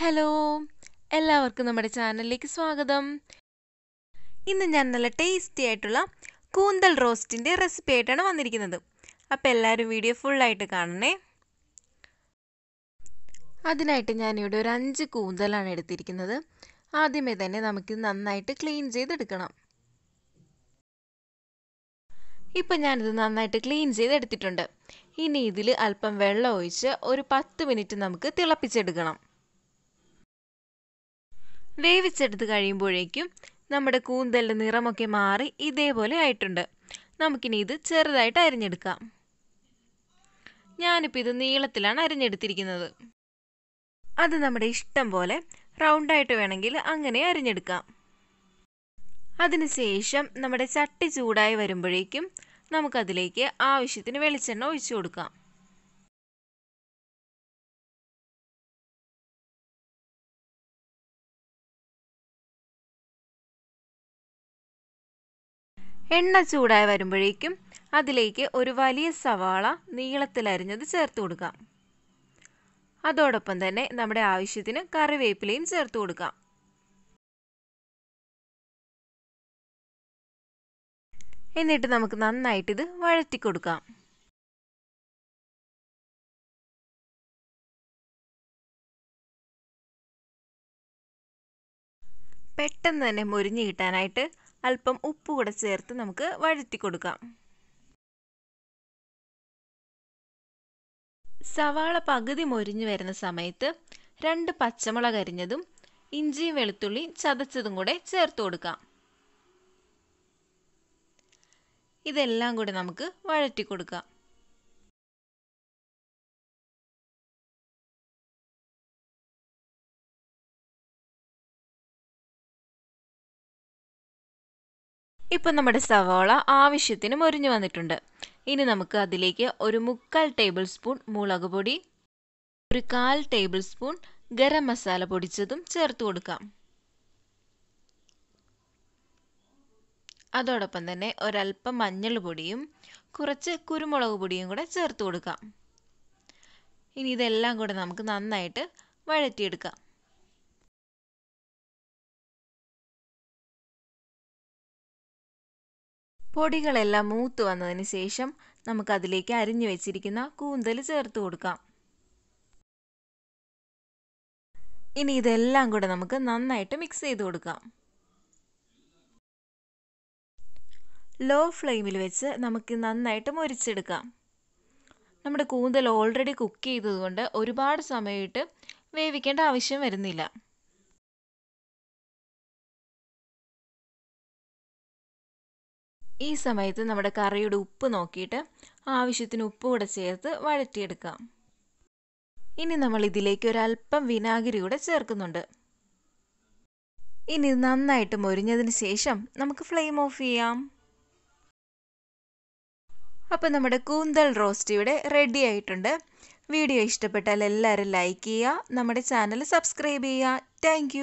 Hello എല്ലാവർക്കും നമ്മുടെ ചാനലിലേക്ക് സ്വാഗതം. ഇന്ന് ഞാൻ നല്ല ടേസ്റ്റി ആയിട്ടുള്ള കൂന്തൽ റോസ്റ്റിന്റെ റെസിപ്പി ആയിട്ടാണ് വന്നിരിക്കുന്നത്. അപ്പോൾ എല്ലാവരും വീഡിയോ ഫുള്ളായിട്ട് കാണണേ. അതിനായിട്ട് ഞാനിവിടെ ഒരു അഞ്ച് കൂന്തലാണ് എടുത്തിരിക്കുന്നത്. ആദ്യമേ തന്നെ നമുക്ക് നന്നായിട്ട് ക്ലീൻ ചെയ്തെടുക്കണം. ഇപ്പം ഞാനിത് നന്നായിട്ട് ക്ലീൻ ചെയ്തെടുത്തിട്ടുണ്ട്. ഇനി ഇതിൽ അല്പം വെള്ളം ഒഴിച്ച് ഒരു പത്ത് മിനിറ്റ് നമുക്ക് തിളപ്പിച്ചെടുക്കണം. വേവിച്ചെടുത്ത് കഴിയുമ്പോഴേക്കും നമ്മുടെ കൂന്തലിന്റെ നിറമൊക്കെ മാറി ഇതേപോലെ ആയിട്ടുണ്ട്. നമുക്കിനി ഇത് ചെറുതായിട്ട് അരിഞ്ഞെടുക്കാം. ഞാനിപ്പോൾ ഇത് നീളത്തിലാണ് അരിഞ്ഞെടുത്തിരിക്കുന്നത്. അത് നമ്മുടെ ഇഷ്ടം പോലെ റൗണ്ടായിട്ട് വേണമെങ്കിൽ അങ്ങനെ അരിഞ്ഞെടുക്കാം. അതിനുശേഷം നമ്മുടെ ചട്ടി ചൂടായി വരുമ്പോഴേക്കും നമുക്കതിലേക്ക് ആവശ്യത്തിന് വെളിച്ചെണ്ണ ഒഴിച്ചു കൊടുക്കാം. എണ്ണ ചൂടായി വരുമ്പോഴേക്കും അതിലേക്ക് ഒരു വലിയ സവാള നീളത്തിലരിഞ്ഞത് ചേർത്ത് കൊടുക്കാം. അതോടൊപ്പം തന്നെ നമ്മുടെ ആവശ്യത്തിന് കറിവേപ്പിലയും ചേർത്ത് കൊടുക്കാം. എന്നിട്ട് നമുക്ക് നന്നായിട്ട് ഇത് വഴറ്റി കൊടുക്കാം. പെട്ടെന്ന് തന്നെ മുരിഞ്ഞു കിട്ടാനായിട്ട് അല്പം ഉപ്പ് കൂടെ ചേർത്ത് നമുക്ക് വഴറ്റി കൊടുക്കാം. സവാള പകുതി മൊരിഞ്ഞു വരുന്ന സമയത്ത് രണ്ട് പച്ചമുളക് അരിഞ്ഞതും ഇഞ്ചിയും വെളുത്തുള്ളി ചതച്ചതും കൂടെ ചേർത്ത് കൊടുക്കാം. ഇതെല്ലാം കൂടെ നമുക്ക് വഴറ്റി കൊടുക്കാം. ഇപ്പം നമ്മുടെ സവോള ആവശ്യത്തിന് മൊരിഞ്ഞു വന്നിട്ടുണ്ട്. ഇനി നമുക്ക് അതിലേക്ക് ഒരു മുക്കാൽ ടേബിൾ സ്പൂൺ മുളക് പൊടി ഒരു കാൽ ടേബിൾ സ്പൂൺ ഗരം മസാല പൊടിച്ചതും ചേർത്ത് കൊടുക്കാം. അതോടൊപ്പം തന്നെ ഒരല്പം മഞ്ഞൾ പൊടിയും കുറച്ച് കുരുമുളക് പൊടിയും കൂടെ ചേർത്ത് കൊടുക്കാം. ഇനി ഇതെല്ലാം കൂടെ നമുക്ക് നന്നായിട്ട് വഴറ്റിയെടുക്കാം. പൊടികളെല്ലാം മൂത്ത് വന്നതിന് ശേഷം നമുക്കതിലേക്ക് അരിഞ്ഞു വെച്ചിരിക്കുന്ന കൂന്തൽ ചേർത്ത് കൊടുക്കാം. ഇനി ഇതെല്ലാം കൂടെ നമുക്ക് നന്നായിട്ട് മിക്സ് ചെയ്ത് കൊടുക്കാം. ലോ ഫ്ലെയിമിൽ വെച്ച് നമുക്ക് നന്നായിട്ട് മുരിച്ചെടുക്കാം. നമ്മുടെ കൂന്തൽ ഓൾറെഡി കുക്ക് ചെയ്തതുകൊണ്ട് ഒരുപാട് സമയമായിട്ട് വേവിക്കേണ്ട ആവശ്യം വരുന്നില്ല. ഈ സമയത്ത് നമ്മുടെ കറിയുടെ ഉപ്പ് നോക്കിയിട്ട് ആവശ്യത്തിന് ഉപ്പ് കൂടെ ചേർത്ത് വഴറ്റിയെടുക്കാം. ഇനി നമ്മൾ ഇതിലേക്ക് ഒരല്പം വിനാഗിരി കൂടെ ചേർക്കുന്നുണ്ട്. ഇനി നന്നായിട്ട് മൊരിഞ്ഞതിന് ശേഷം നമുക്ക് ഫ്ലെയിം ഓഫ് ചെയ്യാം. അപ്പോൾ നമ്മുടെ കൂന്തൽ റോസ്റ്റ് ഇവിടെ റെഡി ആയിട്ടുണ്ട്. വീഡിയോ ഇഷ്ടപ്പെട്ടാൽ എല്ലാവരും ലൈക്ക് ചെയ്യുക നമ്മുടെ ചാനൽ സബ്സ്ക്രൈബ് ചെയ്യുക. താങ്ക്